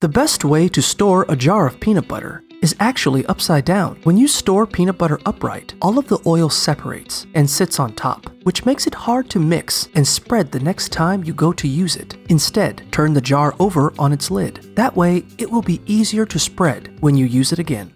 The best way to store a jar of peanut butter is actually upside down. When you store peanut butter upright, all of the oil separates and sits on top, which makes it hard to mix and spread the next time you go to use it. Instead, turn the jar over on its lid. That way, it will be easier to spread when you use it again.